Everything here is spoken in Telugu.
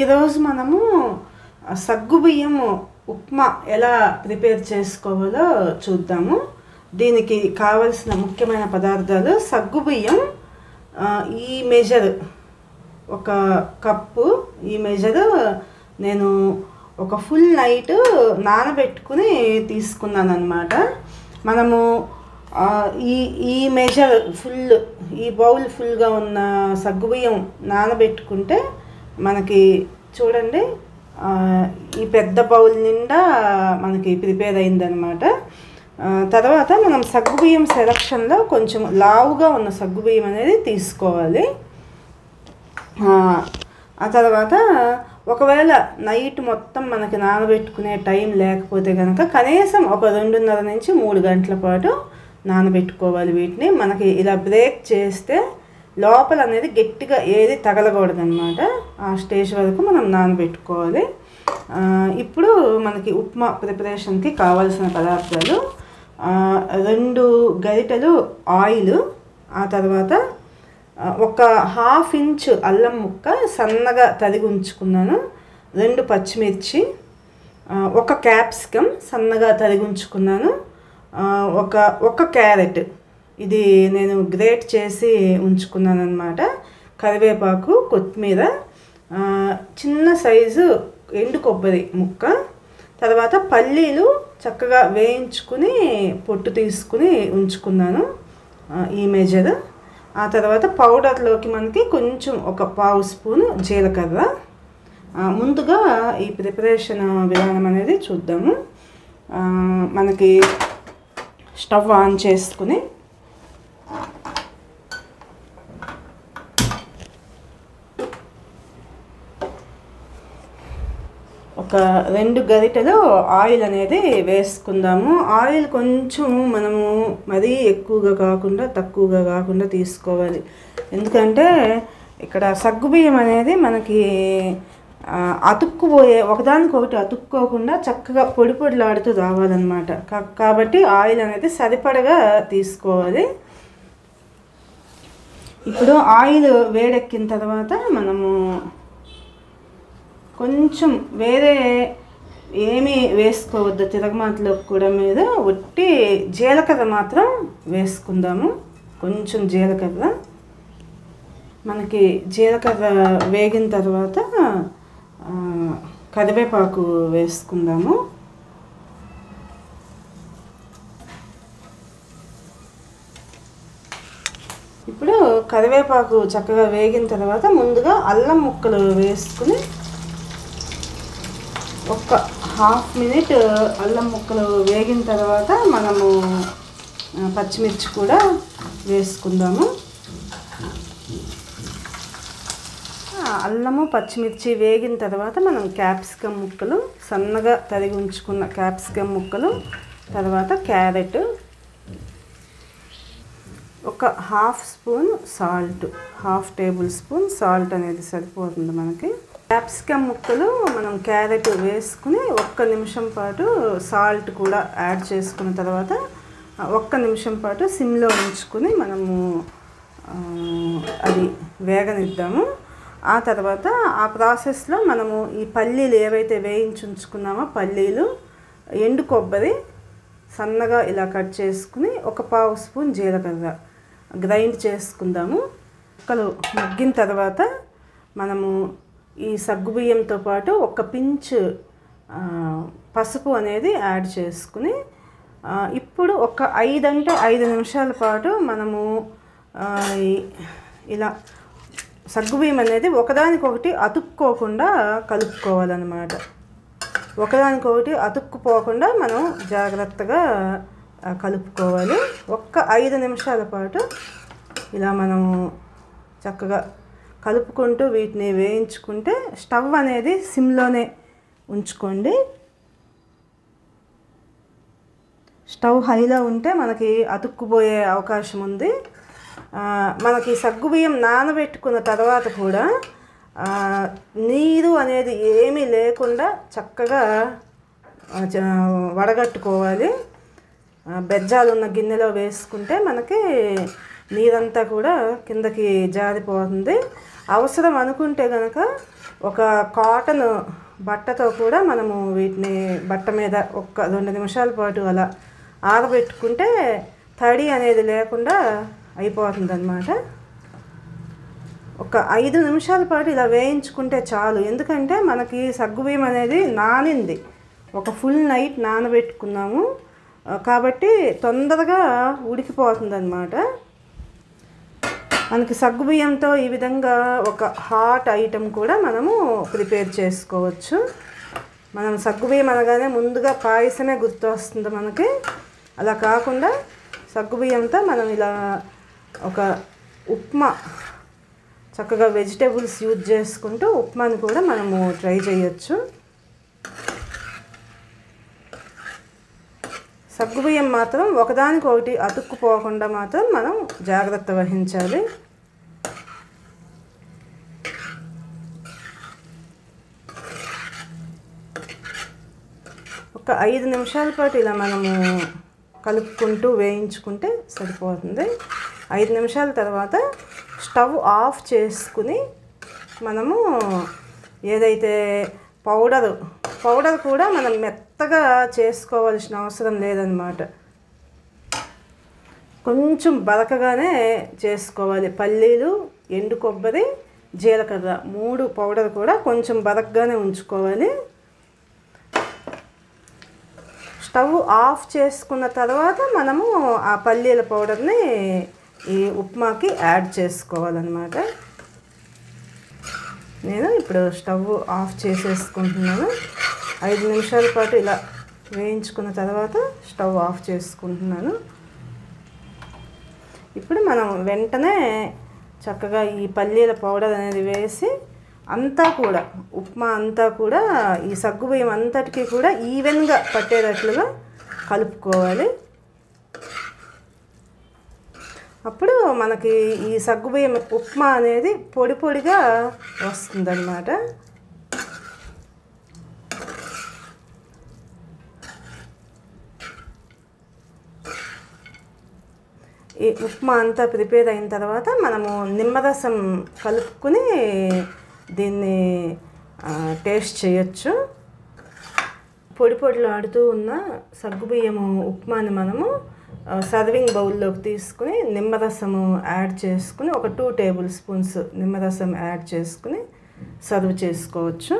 ఈరోజు మనము సగ్గుబియ్యం ఉప్మా ఎలా ప్రిపేర్ చేసుకోవాలో చూద్దాము. దీనికి కావలసిన ముఖ్యమైన పదార్థాలు సగ్గుబియ్యం ఈ మెజర్ ఒక కప్పు ఈ మెజర్ నేను ఒక ఫుల్ నైట్ నానబెట్టుకుని తీసుకున్నాను అనమాట మనము ఈ ఈ మెజర్ ఫుల్ ఈ బౌల్ ఫుల్గా ఉన్న సగ్గుబియ్యం నానబెట్టుకుంటే మనకి చూడండి. ఈ పెద్ద బౌల్ నిండా మనకి ప్రిపేర్ అయిందనమాట తర్వాత మనం సగ్గుబియ్యం సెలక్షన్లో కొంచెం లావుగా ఉన్న సగ్గుబియ్యం అనేది తీసుకోవాలి. ఆ తర్వాత ఒకవేళ నైట్ మొత్తం మనకి నానబెట్టుకునే టైం లేకపోతే కనుక కనీసం ఒక రెండున్నర నుంచి మూడు గంటల పాటు నానబెట్టుకోవాలి వీటిని. మనకి ఇలా బ్రేక్ చేస్తే లోపల అనేది గట్టిగా ఏది తగలకూడదనమాట ఆ స్టేజ్ వరకు మనం నానబెట్టుకోవాలి. ఇప్పుడు మనకి ఉప్మా ప్రిపరేషన్కి కావాల్సిన పదార్థాలు రెండు గరిటెలు ఆయిల్ ఆ తర్వాత ఒక హాఫ్ ఇంచ్ అల్లం ముక్క సన్నగా తరిగి ఉంచుకున్నాను. రెండు పచ్చిమిర్చి ఒక క్యాప్సికమ్ సన్నగా తరిగి ఉంచుకున్నాను. ఒక ఒక క్యారెట్. ఇది నేను గ్రేట్ చేసి ఉంచుకున్నాను అనమాట కరివేపాకు కొత్తిమీర చిన్న సైజు ఎండు కొబ్బరి ముక్క తర్వాత పల్లీలు చక్కగా వేయించుకుని పొట్టు తీసుకుని ఉంచుకున్నాను ఈ మెజర్. ఆ తర్వాత పౌడర్లోకి మనకి కొంచెం ఒక పావు స్పూను జీలకర్ర. ముందుగా ఈ ప్రిపరేషన్ విధానం అనేది చూద్దాము. మనకి స్టవ్ ఆన్ చేసుకుని ఒక రెండు గరిటెలు ఆయిల్ అనేది వేసుకుందాము. ఆయిల్ కొంచెం మనము మరీ ఎక్కువగా కాకుండా తక్కువగా కాకుండా తీసుకోవాలి. ఎందుకంటే ఇక్కడ సగ్గుబియ్యం అనేది మనకి అతుక్కుపోయే ఒకదానికొకటి అతుక్కోకుండా చక్కగా పొడి పొడిలాడుతూ రావాలన్నమాట. కా- కాబట్టి ఆయిల్ అనేది సరిపడగా తీసుకోవాలి. ఇప్పుడు ఆయిల్ వేడెక్కిన తర్వాత మనము కొంచెం వేరే ఏమీ వేసుకోవద్దు తిరగమాతలో కూడా మీద ఒట్టి జీలకర్ర మాత్రం వేసుకుందాము. కొంచెం జీలకర్ర. మనకి జీలకర్ర వేగిన తర్వాత కరివేపాకు వేసుకుందాము. ఇప్పుడు కరివేపాకు చక్కగా వేగిన తర్వాత ముందుగా అల్లం ముక్కలు వేసుకుని ఒక హాఫ్ మినిట్ అల్లం ముక్కలు వేగిన తర్వాత మనము పచ్చిమిర్చి కూడా వేసుకుందాము. అల్లము పచ్చిమిర్చి వేగిన తర్వాత మనం క్యాప్సికమ్ ముక్కలు సన్నగా తరిగి ఉంచుకున్న క్యాప్సికమ్ ముక్కలు తర్వాత క్యారెట్ ఒక half spoon salt half tablespoon salt అనేది సరిపోతుంది మనకి. క్యాప్సికమ్ ముక్కలు మనం క్యారెట్ వేసుకుని ఒక్క నిమిషం పాటు సాల్ట్ కూడా యాడ్ చేసుకున్న తర్వాత ఒక్క నిమిషం పాటు సిమ్లో ఉంచుకుని మనము అది వేగనిద్దాము. ఆ తర్వాత ఆ ప్రాసెస్లో మనము ఈ పల్లీలు ఏవైతే వేయించి ఉంచుకున్నామో పల్లీలు ఎండు కొబ్బరి సన్నగా ఇలా కట్ చేసుకుని ఒక పావు స్పూన్ జీలకర్ర గ్రైండ్ చేసుకుందాము. ముక్కలు మగ్గిన తర్వాత మనము ఈ సగ్గుబియ్యంతో పాటు ఒక పించ్ పసుపు అనేది యాడ్ చేసుకుని ఇప్పుడు ఒక ఐదు అంటే ఐదు నిమిషాల పాటు మనము ఇలా సగ్గుబియ్యం అనేది ఒకదానికొకటి అతుక్కోకుండా కలుపుకోవాలన్నమాట. ఒకదానికొకటి అతుక్కుపోకుండా మనం జాగ్రత్తగా కలుపుకోవాలి. ఒక్క ఐదు నిమిషాల పాటు ఇలా మనము చక్కగా కలుపుకుంటూ వీటిని వేయించుకుంటే స్టవ్ అనేది సిమ్లోనే ఉంచుకోండి. స్టవ్ హైలో ఉంటే మనకి అతుక్కుపోయే అవకాశం ఉంది. మనకి సగ్గుబియ్యం నానబెట్టుకున్న తర్వాత కూడా నీరు అనేది ఏమీ లేకుండా చక్కగా వడగట్టుకోవాలి. బెజ్జాలు ఉన్న గిన్నెలో వేసుకుంటే మనకి నీరంతా కూడా కిందకి జారిపోతుంది. అవసరం అనుకుంటే కనుక ఒక కాటన్ బట్టతో కూడా మనము వీటిని బట్ట మీద ఒక్క రెండు నిమిషాల పాటు అలా ఆరబెట్టుకుంటే తడి అనేది లేకుండా అయిపోతుంది అనమాట ఒక ఐదు నిమిషాల పాటు ఇలా వేయించుకుంటే చాలు. ఎందుకంటే మనకి సగ్గుబియ్యం అనేది నానింది. ఒక ఫుల్ నైట్ నానబెట్టుకున్నాము. కాబట్టి తొందరగా ఉడికిపోతుంది అనమాట మనకి సగ్గుబియ్యంతో ఈ విధంగా ఒక హాట్ ఐటెం కూడా మనము ప్రిపేర్ చేసుకోవచ్చు. మనం సగ్గుబియ్యం అనగానే ముందుగా పాయసమే గుర్తు వస్తుంది మనకి. అలా కాకుండా సగ్గుబియ్యంతో మనం ఇలా ఒక ఉప్మా చక్కగా వెజిటేబుల్స్ యూజ్ చేసుకుంటూ ఉప్మాని కూడా మనము ట్రై చేయొచ్చు. సగ్గుబియ్యం మాత్రం ఒకదానికొకటి అతుక్కుపోకుండా మాత్రం మనం జాగ్రత్త వహించాలి. ఒక ఐదు నిమిషాల పాటు ఇలా మనము కలుపుకుంటూ వేయించుకుంటే సరిపోతుంది. ఐదు నిమిషాల తర్వాత స్టవ్ ఆఫ్ చేసుకుని మనము ఏదైతే పౌడరు పౌడర్ కూడా మనం మెత్త మెత్తగా చేసుకోవాల్సిన అవసరం లేదనమాట కొంచెం బరకగానే చేసుకోవాలి. పల్లీలు ఎండు కొబ్బరి జీలకర్ర మూడు పౌడర్ కూడా కొంచెం బరకగానే ఉంచుకోవాలి. స్టవ్ ఆఫ్ చేసుకున్న తర్వాత మనము ఆ పల్లీల పౌడర్ని ఈ ఉప్మాకి యాడ్ చేసుకోవాలన్నమాట. నేను ఇప్పుడు స్టవ్ ఆఫ్ చేసేసుకుంటున్నాను. ఐదు నిమిషాల పాటు ఇలా వేయించుకున్న తర్వాత స్టవ్ ఆఫ్ చేసుకుంటున్నాను. ఇప్పుడు మనం వెంటనే చక్కగా ఈ పల్లీల పౌడర్ అనేది వేసి అంతా కూడా ఉప్మా అంతా కూడా ఈ సగ్గుబియ్యం అంతటికీ కూడా ఈవెన్గా పట్టేటట్లుగా కలుపుకోవాలి. అప్పుడు మనకి ఈ సగ్గుబియ్యం ఉప్మా అనేది పొడి పొడిగా వస్తుందన్నమాట. ఈ ఉప్మా అంతా ప్రిపేర్ అయిన తర్వాత మనము నిమ్మరసం కలుపుకుని దీన్ని టేస్ట్ చేయొచ్చు. పొడి పొడిలో ఆడుతూ ఉన్న సగ్గుబియ్యము ఉప్మాని మనము సర్వింగ్ బౌల్లోకి తీసుకుని నిమ్మరసము యాడ్ చేసుకుని ఒక టూ టేబుల్ స్పూన్స్ నిమ్మరసం యాడ్ చేసుకుని సర్వ్ చేసుకోవచ్చు.